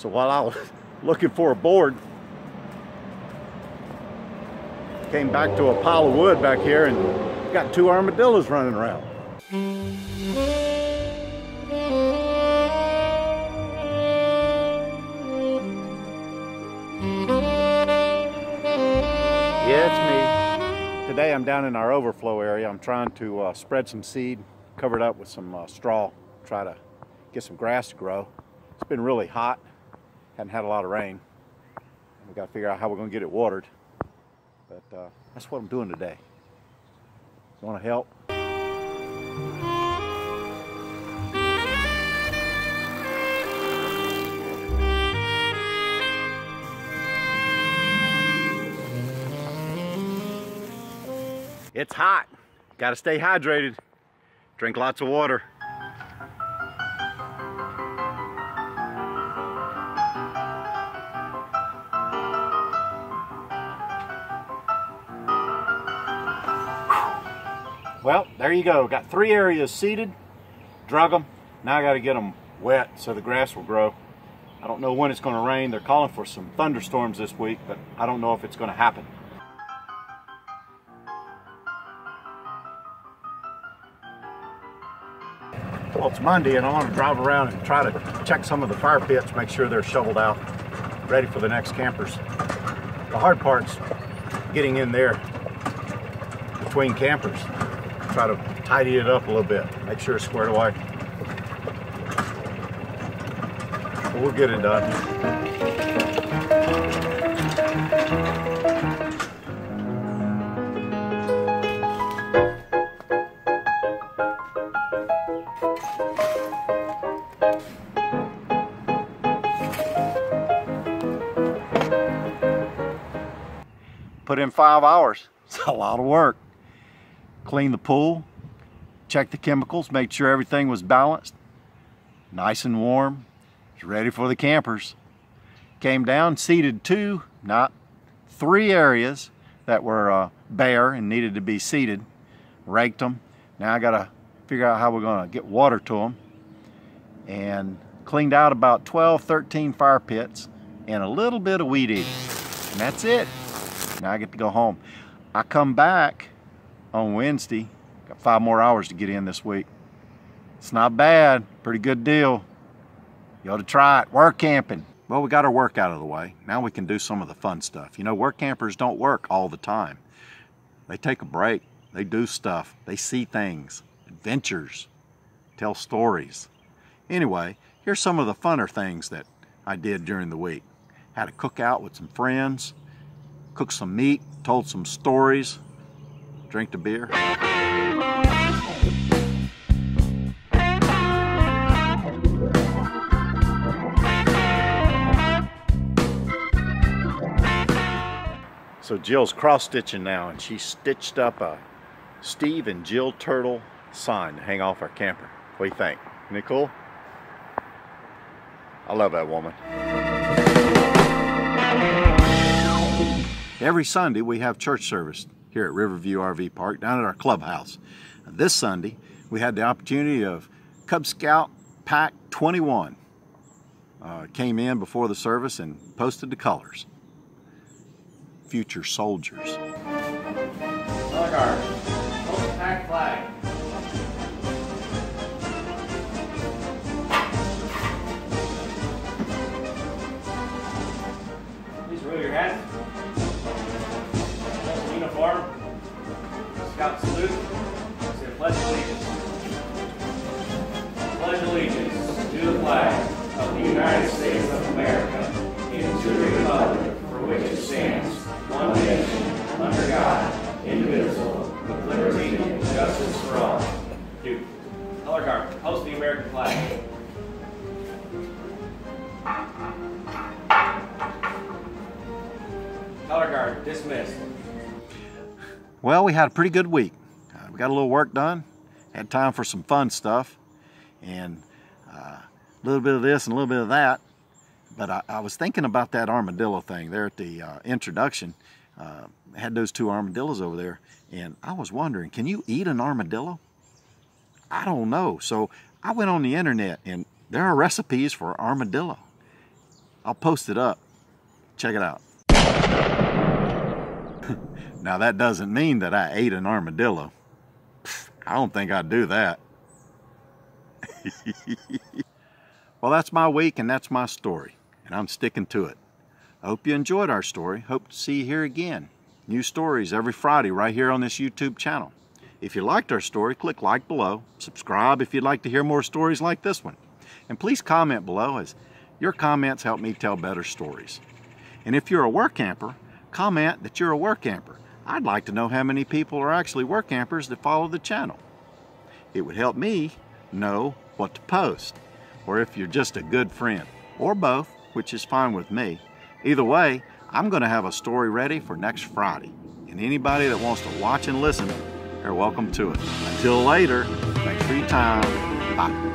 So while I was looking for a board, came back to a pile of wood back here and got two armadillos running around. Yeah, it's me. Today I'm down in our overflow area. I'm trying to uh, spread some seed, cover it up with some uh, straw, try to get some grass to grow. It's been really hot, hadn't had a lot of rain. We got to figure out how we're going to get it watered. But uh, that's what I'm doing today. You want to help? It's hot. Got to stay hydrated. Drink lots of water. Well, there you go. Got three areas seeded, drug them. Now I got to get them wet so the grass will grow. I don't know when it's going to rain. They're calling for some thunderstorms this week, but I don't know if it's going to happen. Well, it's Monday and I want to drive around and try to check some of the fire pits, make sure they're shoveled out, ready for the next campers. The hard part's getting in there between campers. Try to tidy it up a little bit, make sure it's squared away. But we'll get it done. Put in five hours. It's a lot of work. Clean the pool, check the chemicals, make sure everything was balanced, nice and warm. It's ready for the campers. Came down, seeded two, not three areas that were uh, bare and needed to be seeded. Raked them. Now I got to figure out how we're to get water to them. And cleaned out about 12, 13 fire pits and a little bit of weed eating. And that's it. Now I get to go home. I come back on Wednesday. Got five more hours to get in this week. It's not bad. Pretty good deal. You ought to try it. Work camping. Well, we got our work out of the way. Now we can do some of the fun stuff. You know, work campers don't work all the time. They take a break. They do stuff. They see things, adventures, tell stories. Anyway, here's some of the funner things that I did during the week. Had a cookout with some friends, cooked some meat, told some stories, drank the beer. So Jill's cross stitching now and she stitched up a Steve and Jill Turtle sign to hang off our camper. What do you think? Isn't it cool? I love that woman. Every Sunday we have church service here at Riverview RV Park down at our clubhouse. This Sunday we had the opportunity of Cub Scout Pack 21. Uh, came in before the service and posted the colors. Future soldiers. Guard. Hold pack flag. Color guard, dismissed. Well, we had a pretty good week. Uh, we got a little work done, had time for some fun stuff, and uh, a little bit of this and a little bit of that. But I, I was thinking about that armadillo thing there at the uh, introduction. Uh, had those two armadillos over there, and I was wondering, can you eat an armadillo? I don't know. So I went on the internet, and there are recipes for armadillo. I'll post it up. Check it out. now that doesn't mean that I ate an armadillo. I don't think I'd do that. well, that's my week and that's my story, and I'm sticking to it. I hope you enjoyed our story. Hope to see you here again. New stories every Friday right here on this YouTube channel. If you liked our story, click like below. Subscribe if you'd like to hear more stories like this one. And please comment below as your comments help me tell better stories. And if you're a work camper, comment that you're a work camper. I'd like to know how many people are actually work campers that follow the channel. It would help me know what to post, or if you're just a good friend, or both, which is fine with me. Either way, I'm going to have a story ready for next Friday. And anybody that wants to watch and listen, they're welcome to it. Until later, thanks for your time. Bye.